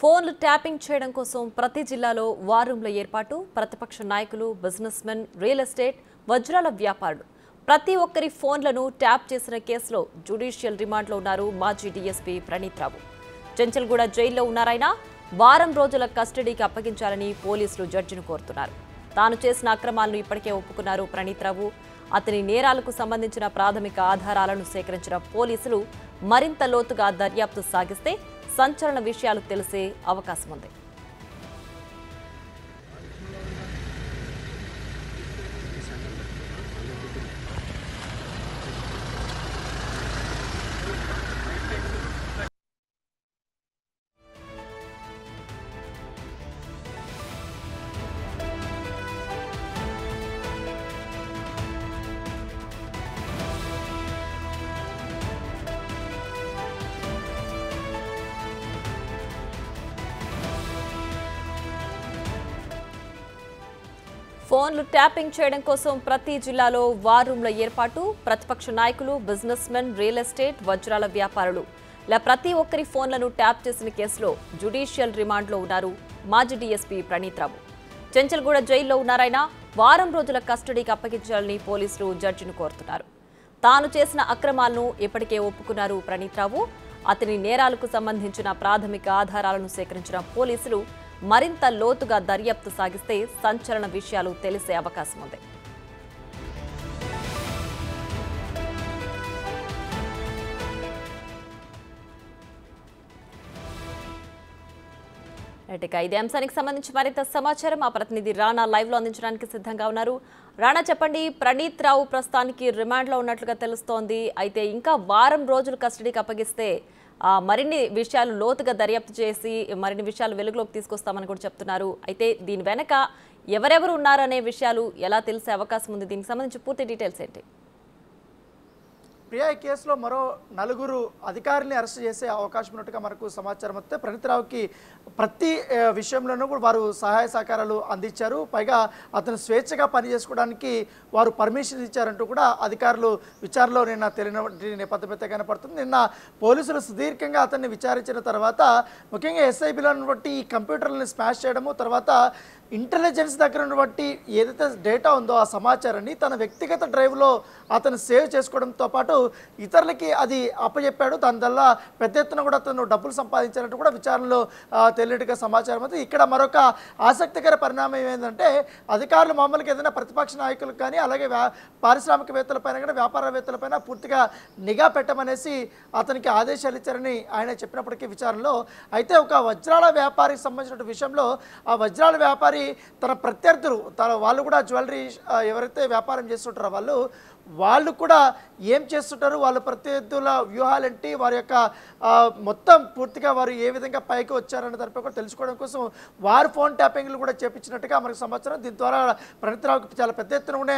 ఫోన్లు ట్యాపింగ్ చేయడం కోసం ప్రతి జిల్లాలో వార్ రూమ్ల ఏర్పాటు ప్రతిపక్ష నాయకులు బిజినెస్ మెన్ రియల్ ఎస్టేట్ వజ్రాల వ్యాపారులు. ప్రతి ఒక్కరి ఫోన్లను ట్యాప్ చేసిన కేసులో జ్యుడిషియల్ రిమాండ్లో ఉన్నారు మాజీ డీఎస్పీ ప్రణీత్ రావు. చెంచల్గూడ జైల్లో ఉన్నారాయన వారం రోజుల కస్టడీకి అప్పగించాలని పోలీసులు జడ్జిని కోరుతున్నారు. తాను చేసిన అక్రమాలను ఇప్పటికే ఒప్పుకున్నారు ప్రణీత్ రావు. అతని నేరాలకు సంబంధించిన ప్రాథమిక ఆధారాలను సేకరించిన పోలీసులు మరింత లోతుగా దర్యాప్తు సాగిస్తే సంచలన విషయాలు తెలిసే అవకాశం ఉంది ఫోన్లు ట్యాపింగ్ చేయడం కోసం ప్రతి జిల్లాలో వార్ రూమ్ల ఏర్పాటు ప్రతిపక్ష నాయకులు బిజినెస్ మెన్ రియల్ ఎస్టేట్ వజ్రాల వ్యాపారులు. ఇలా ప్రతి ఒక్కరి ఫోన్లను ట్యాప్ చేసిన కేసులో జ్యుడిషియల్ రిమాండ్లో ఉన్నారు మాజీ డీఎస్పీ ప్రణీత్ రావు. చెంచల్గూడ జైల్లో ఉన్నారాయన వారం రోజుల కస్టడీకి అప్పగించాలని పోలీసులు జడ్జిని కోరుతున్నారు. తాను చేసిన అక్రమాలను ఇప్పటికే ఒప్పుకున్నారు ప్రణీత్ రావు. అతని నేరాలకు సంబంధించిన ప్రాథమిక ఆధారాలను సేకరించిన పోలీసులు మరింత లోతుగా దర్యాప్తు సాగిస్తే సంచలన విషయాలు తెలిసే అవకాశం ఉంది. ఇక ఇదే అంశానికి సంబంధించి మరింత సమాచారం. మా ప్రతినిధి రాణా లైవ్లో అందించడానికి సిద్ధంగా ఉన్నారు. రాణా చెప్పండి ప్రణీత్ రావు ప్రస్తుతానికి రిమాండ్లో ఉన్నట్లుగా తెలుస్తోంది. అయితే ఇంకా వారం రోజులు కస్టడీకి అప్పగిస్తే మరిన్ని విషయాలు లోతుగా దర్యాప్తు చేసి మరిన్ని విషయాలు వెలుగులోకి తీసుకొస్తామని కూడా చెప్తున్నారు. అయితే దీని వెనక ఎవరెవరు ఉన్నారనే విషయాలు ఎలా తెలిసే అవకాశం ఉంది? దీనికి సంబంధించి పూర్తి డీటెయిల్స్ ఏంటి? ప్రియా ఈ కేసులో మరో నలుగురు అధికారుల్ని అరెస్ట్ చేసే అవకాశం ఉన్నట్టుగా మనకు సమాచారం వస్తే ప్రణీతరావుకి ప్రతి విషయంలోనూ కూడా వారు సహాయ సహకారాలు అందించారు. పైగా అతను స్వేచ్ఛగా పని చేసుకోవడానికి వారు పర్మిషన్ ఇచ్చారంటూ కూడా అధికారులు విచారణలో నిన్న తెలియని నేపథ్యం అయితే కనపడుతుంది. నిన్న పోలీసులు సుదీర్ఘంగా అతన్ని విచారించిన తర్వాత ముఖ్యంగా ఎస్ఐబిలో ఉన్నటువంటి ఈ కంప్యూటర్లను స్మాష్ చేయడము తర్వాత ఇంటెలిజెన్స్ దగ్గర బట్టి ఏదైతే డేటా ఉందో ఆ సమాచారాన్ని తన వ్యక్తిగత డ్రైవ్లో అతను సేవ్ చేసుకోవడంతో పాటు ఇతరులకి అది అప్పచెప్పాడు దానివల్ల పెద్ద ఎత్తున కూడా అతను డబ్బులు సంపాదించారంటూ కూడా విచారణలో ఆ, సమాచారం ఉంది. ఇక్కడ మరొక ఆసక్తికర పరిణామం ఏంటంటే అధికారులు మామూలుగా ఏదైనా ప్రతిపక్ష నాయకులకు కానీ అలాగే వ్యా- పారిశ్రామికవేత్తలపైన కూడా వ్యాపారవేత్తలపైన పూర్తిగా నిఘా పెట్టమనేసి అతనికి ఆదేశాలు ఇచ్చారని ఆయన చెప్పినప్పటికీ విచారణలో. అయితే ఒక వజ్రాల వ్యాపారికి సంబంధించిన విషయంలో ఆ వజ్రాల వ్యాపారి తన ప్రత్యర్థులు తన వాళ్ళు కూడా జ్యువెలరీ ఎవరైతే వ్యాపారం చేస్తుంటారో వాళ్ళు వాళ్ళు కూడా ఏం చేస్తుంటారు? వాళ్ళ ప్రత్యర్థుల వ్యూహాలు ఏంటి వారి యొక్క మొత్తం పూర్తిగా వారు ఏ విధంగా పైకి వచ్చారన్న దానిపై కూడా తెలుసుకోవడం కోసం వారు ఫోన్ ట్యాపింగ్లు కూడా చేపించినట్టుగా మనకు సమాచారం. దీని ద్వారా ప్రణితరావుకి చాలా పెద్ద ఎత్తున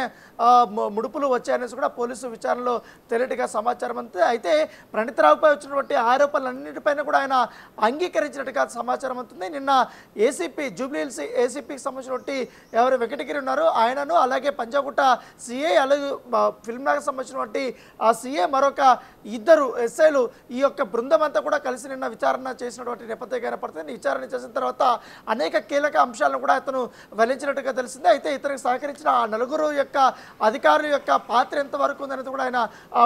ముడుపులు వచ్చాయనేసి కూడా పోలీసు విచారణలో తెలియటగా సమాచారం అంతే. అయితే ప్రణితరావుపై వచ్చినటువంటి ఆరోపణలన్నిటిపైన కూడా ఆయన అంగీకరించినట్టుగా సమాచారం అవుతుంది నిన్న ఏసీపీ జూబ్లీహిల్స్ ఏసీపీకి సంబంధించినటువంటి ఎవరు వెంకటగిరి ఉన్నారో ఆయనను అలాగే పంజాగుట్ట సిఐ అలాగే ఫిల్మ్ నగర్ సంబంధించినటువంటి ఆ సీఏ మరొక ఇద్దరు ఎస్ఐలు ఈ యొక్క బృందం అంతా కూడా కలిసి నిన్న విచారణ చేసినటువంటి నేపథ్యం కనపడుతుంది విచారణ చేసిన తర్వాత అనేక కీలక అంశాలను కూడా అతను వెల్లించినట్టుగా తెలిసింది. అయితే ఇతనికి సహకరించిన ఆ నలుగురు యొక్క అధికారుల యొక్క పాత్ర ఎంతవరకు ఉందనేది కూడా ఆయన ఆ,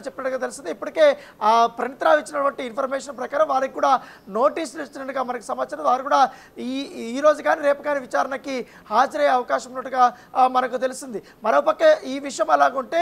చెప్పినట్టుగా తెలిసింది. ఇప్పటికే ఆ ప్రణితరావు ఇచ్చినటువంటి ఇన్ఫర్మేషన్ ప్రకారం వారికి కూడా నోటీసులు ఇచ్చినట్టుగా మనకి సమాచారం. వారు కూడా ఈ ఈ రోజు కానీ రేపు కానీ విచారణకి హాజరయ్యే అవకాశం ఉన్నట్టుగా మనకు తెలిసింది. మరోపక్క ఈ విషయం అలాగుంటే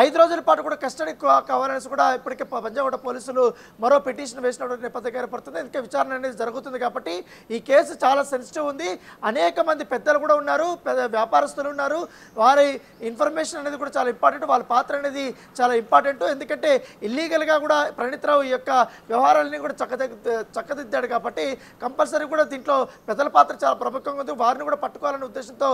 ఐదు రోజుల పాటు కూడా కస్టడీ కావాలనేసి కూడా ఇప్పటికే ప- పోలీసులు మరో పిటిషన్ వేసినటువంటి నేపథ్యం ఏర్పడుతుంది. ఇంకా విచారణ అనేది జరుగుతుంది కాబట్టి ఈ కేసు చాలా సెన్సిటివ్ ఉంది. అనేక మంది పెద్దలు కూడా ఉన్నారు పెద్ద వ్యాపారస్తులు ఉన్నారు. వారి ఇన్ఫర్మేషన్ అనేది కూడా చాలా ఇంపార్టెంట్ వాళ్ళ పాత్ర అనేది చాలా ఇంపార్టెంట్ ఎందుకంటే ఇల్లీగల్గా కూడా ప్రణీత్రావు ఈ యొక్క వ్యవహారాలని కూడా చక్కది చక్కదిద్దాడు కాబట్టి కంపల్సరీ కూడా దీంట్లో పెద్దల పాత్ర చాలా ప్రముఖంగా ఉంది. వారిని కూడా పట్టుకోవాలనే ఉద్దేశంతో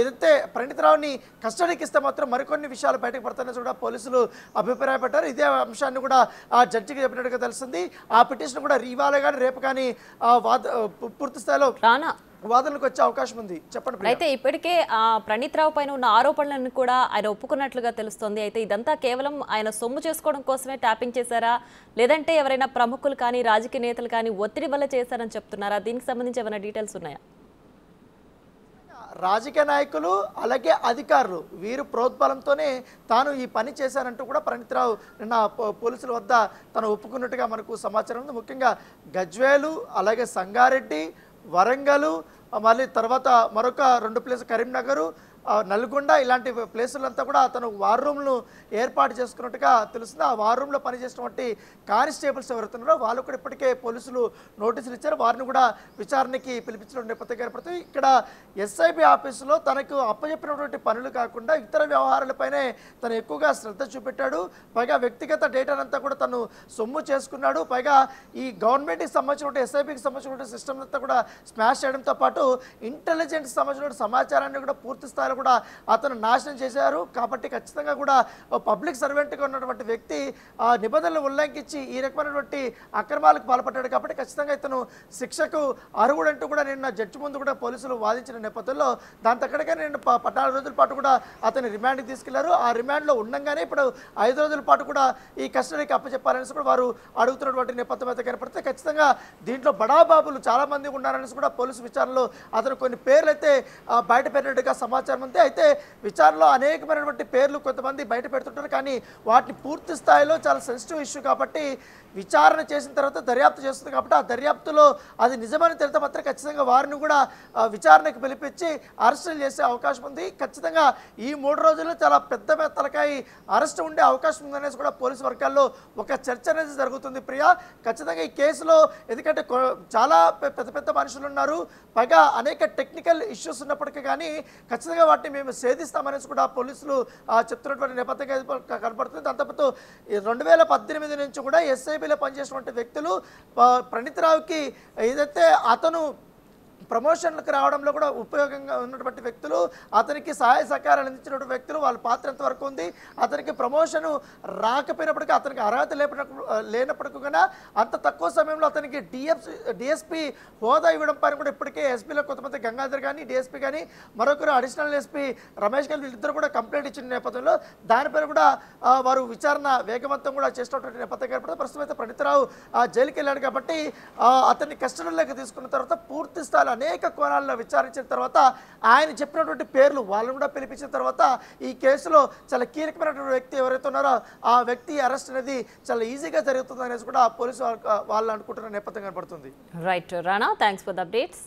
ఏదైతే ప్రణీతరావుని కస్టడీకి ఇస్తే మాత్రం మరికొన్ని విషయాలు బయటకు పడతాయని కూడా పోలీసులు అభిప్రాయపడ్డారు. ఇదే అంశాన్ని కూడా ఆ జడ్జికి చెప్పినట్టుగా తెలుస్తుంది. ఆ పిటిషన్ కూడా ఇవాళ కానీ రేపు కానీ వాద పూర్తి స్థాయిలో రానా? వాదనలకు వచ్చే అవకాశం ఉంది. చెప్పండి. అయితే ఇప్పటికే ఆ ప్రణీత్ రావు పైన ఉన్న ఆరోపణలను కూడా ఆయన ఒప్పుకున్నట్లుగా తెలుస్తోంది. అయితే ఇదంతా కేవలం ఆయన సొమ్ము చేసుకోవడం కోసమే ట్యాపింగ్ చేశారా? లేదంటే ఎవరైనా ప్రముఖులు కానీ రాజకీయ నేతలు కానీ ఒత్తిడి వల్ల చేశారని చెప్తున్నారా? దీనికి సంబంధించి ఏమైనా డీటెయిల్స్ ఉన్నాయా? రాజకీయ నాయకులు అలాగే అధికారులు వీరు ప్రోద్బలంతోనే తాను ఈ పని చేశానంటూ కూడా ప్రణీత్రావు నిన్న పో- పోలీసుల వద్ద తను ఒప్పుకున్నట్టుగా మనకు సమాచారం ఉంది. ముఖ్యంగా గజ్వేలు అలాగే సంగారెడ్డి వరంగల్ మళ్ళీ తర్వాత మరొక రెండు ప్లేస్ కరీంనగరు నల్గొండ ఇలాంటి ప్లేసులంతా కూడా అతను వార్ రూమ్ను ఏర్పాటు చేసుకున్నట్టుగా తెలుస్తుంది. ఆ వార్ రూమ్లో పనిచేసినటువంటి కానిస్టేబుల్స్ ఎవరుతున్నారో వాళ్ళు కూడా ఇప్పటికే పోలీసులు నోటీసులు ఇచ్చారు. వారిని కూడా విచారణకి పిలిపించడం నేపథ్యం ఏర్పడుతుంది. ఇక్కడ ఎస్ఐబి ఆఫీసులో తనకు అప్పచెప్పినటువంటి పనులు కాకుండా ఇతర వ్యవహారాలపైనే తను ఎక్కువగా శ్రద్ధ చూపెట్టాడు. పైగా వ్యక్తిగత డేటానంతా కూడా తను సొమ్ము చేసుకున్నాడు. పైగా ఈ గవర్నమెంట్కి సంబంధించినటువంటి ఎస్ఐబికి సంబంధించినటువంటి సిస్టమ్ అంతా కూడా స్మాష్ చేయడంతో పాటు ఇంటెలిజెన్స్ సంబంధించిన సమాచారాన్ని కూడా పూర్తి స్థాయిలో కూడా అతను నాశనం చేశారు. కాబట్టి ఖచ్చితంగా కూడా పబ్లిక్ సర్వెంట్గా ఉన్నటువంటి వ్యక్తి ఆ నిబంధనలు ఉల్లంఘించి ఈ రకమైనటువంటి అక్రమాలకు పాల్పడ్డాడు. కాబట్టి ఖచ్చితంగా ఇతను శిక్షకు అర్హుడంటూ కూడా నిన్న జడ్జి ముందు కూడా పోలీసులు వాదించిన నేపథ్యంలో దాని తగ్గడగా నేను పద్నాలుగు రోజుల పాటు కూడా అతని రిమాండ్కి తీసుకెళ్ళారు. ఆ రిమాండ్లో ఉండంగానే ఇప్పుడు ఐదు రోజుల పాటు కూడా ఈ కస్టడీకి అప్పచెప్పాలనేసి కూడా వారు అడుగుతున్నటువంటి నేపథ్యం అయితే కనపడితే ఖచ్చితంగా దీంట్లో బడాబాబులు చాలా మంది ఉన్నారనేసి కూడా పోలీసు విచారణలో అతను కొన్ని పేర్లు అయితే బయట పెట్టినట్టుగా సమాచారం ఉంది అయితే విచారణలో అనేకమైనటువంటి పేర్లు కొంతమంది బయట పెడుతుంటారు కానీ వాటిని పూర్తి స్థాయిలో చాలా సెన్సిటివ్ ఇష్యూ కాబట్టి విచారణ చేసిన తర్వాత దర్యాప్తు చేస్తుంది కాబట్టి ఆ దర్యాప్తులో అది నిజమని తెలితే మాత్రం ఖచ్చితంగా వారిని కూడా విచారణకు పిలిపించి అరెస్టులు చేసే అవకాశం ఉంది. ఖచ్చితంగా ఈ మూడు రోజుల్లో చాలా పెద్ద పెద్ద తలకాయి అరెస్ట్ ఉండే అవకాశం ఉందనేసి కూడా పోలీసు వర్గాల్లో ఒక చర్చ అనేది జరుగుతుంది ప్రియా. ఖచ్చితంగా ఈ కేసులో ఎందుకంటే చాలా పెద్ద పెద్ద మనుషులు ఉన్నారు. పైగా అనేక టెక్నికల్ ఇష్యూస్ ఉన్నప్పటికీ కానీ ఖచ్చితంగా వాటిని మేము సేధిస్తామనేసి కూడా పోలీసులు చెప్తున్నటువంటి నేపథ్యంగా కనపడుతుంది. దాంతోపాటు ఈ రెండు వేల పద్దెనిమిది నుంచి కూడా ఎస్ఐబిలో పనిచేసినటువంటి వ్యక్తులు ప్రణీత్ రావుకి ఏదైతే అతను ప్రమోషన్లకు రావడంలో కూడా ఉపయోగంగా ఉన్నటువంటి వ్యక్తులు అతనికి సహాయ సహకారాలు అందించినటువంటి వ్యక్తులు వాళ్ళ పాత్ర ఎంతవరకు ఉంది అతనికి ప్రమోషన్ రాకపోయినప్పటికీ అతనికి అర్హత లేనప్పుడు లేనప్పటికీ కూడా అంత తక్కువ సమయంలో అతనికి డిఎఫ్ డిఎస్పీ హోదా ఇవ్వడం పైన కూడా ఇప్పటికే ఎస్పీలో కొంతమంది గంగాధర్ కానీ డిఎస్పీ కానీ మరొకరు అడిషనల్ ఎస్పీ రమేష్ గారు వీళ్ళిద్దరు కూడా కంప్లైంట్ ఇచ్చిన నేపథ్యంలో దానిపైన కూడా వారు విచారణ వేగవంతం కూడా చేసినటువంటి నేపథ్యం ఏర్పడింది. ప్రస్తుతం అయితే ప్రణితరావు ఆ, జైలుకి వెళ్ళాడు కాబట్టి అతన్ని కస్టడీలోకి తీసుకున్న తర్వాత పూర్తి స్థాయిలో అనేక కోణాల్లో విచారించిన తర్వాత ఆయన చెప్పినటువంటి పేర్లు వాళ్ళని కూడా పిలిపించిన తర్వాత ఈ కేసులో చాలా కీలకమైనటువంటి వ్యక్తి ఎవరైతే ఉన్నారో ఆ వ్యక్తి అరెస్ట్ అనేది చాలా ఈజీగా జరుగుతుంది అనేసి కూడా పోలీసు వాళ్ళు వాళ్ళు అనుకుంటున్న నేపథ్యం కనపడుతుంది right Rana thanks for the updates